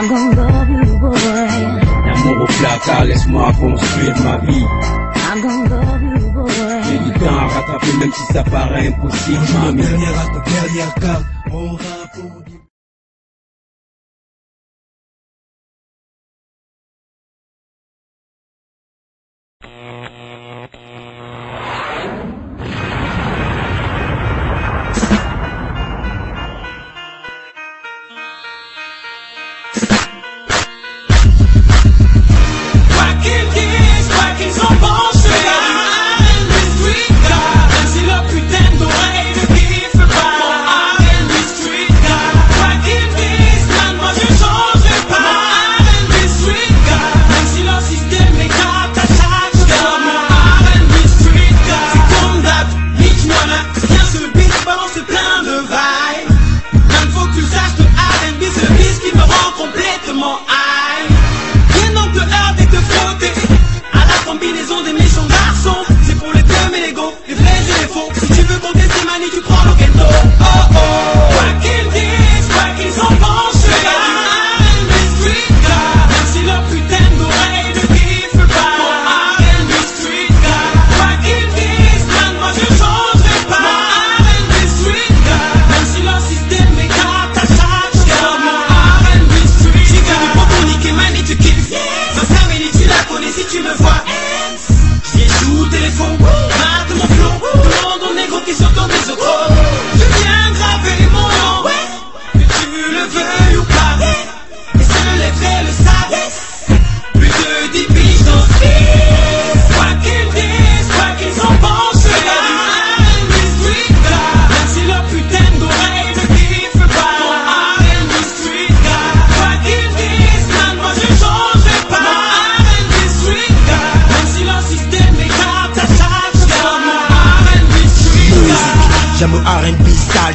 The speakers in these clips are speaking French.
I'm gonna love you, boy. L'amour au placard, laisse-moi construire ma vie. I'm gonna love you, boy. J'ai du temps à rattraper même si ça paraît impossible. Ma dernière à ta dernière carte, on rapporte. Mato no o flu, todo nego que só conheço.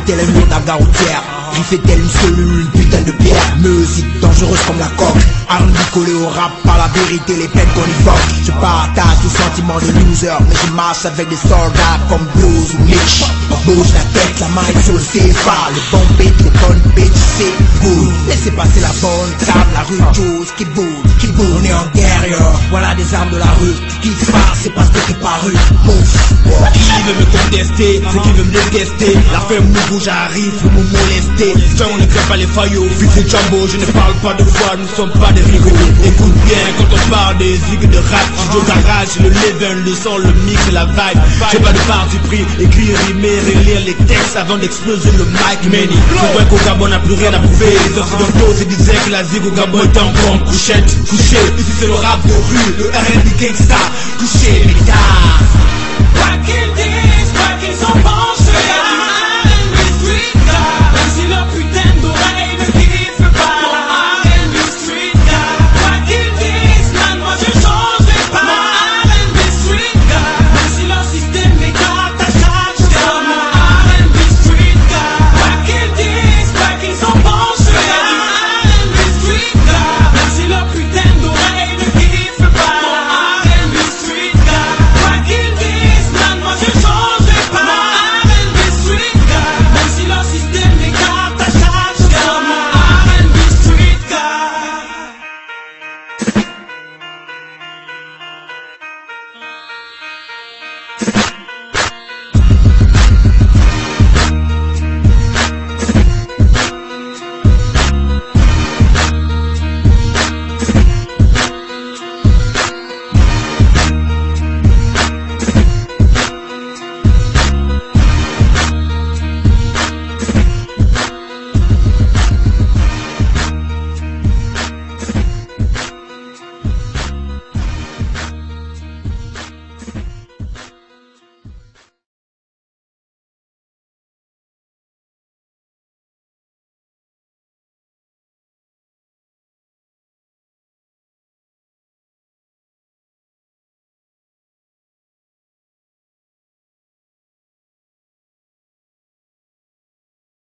tell him what I got there. Griffé tel une cellule, putain de pierre. Musique dangereuse comme la coque. R&B collé au rap par la vérité, les peines qu'on évoque. Je partage le sentiment de loser Mais je marche avec des soldats comme Blues ou Mitch Bouge la tête, la main sur le CFA Le bon beat, les bonnes bitches, c'est good Laissez passer la bonne table, la rue chose qui bouge, qui bouge. On est en guerre, voilà des armes de la rue Tu kiffes pas, c'est parce que t'es paru Qui veut me contester, c'est qui veut me détester. La femme me bouge, j'arrive pour me molester Tiens, on ne pas les faillots, fils de Jumbo Je ne parle pas de foi, nous sommes pas des rigolos Écoute bien, quand on parle des zigues de rap au garage, le level, le son, le mix et la vibe. J'ai pas de parti pris, écrire, rimer, relire les textes Avant d'exploser le mic, Manny C'est vrai qu'au Gabon n'a plus rien à prouver. Les occidentaux se disaient que la zig au Gabon était encore en couchette. Couché, ici c'est le rap de rue, le R&B gangsta. Couché, les gars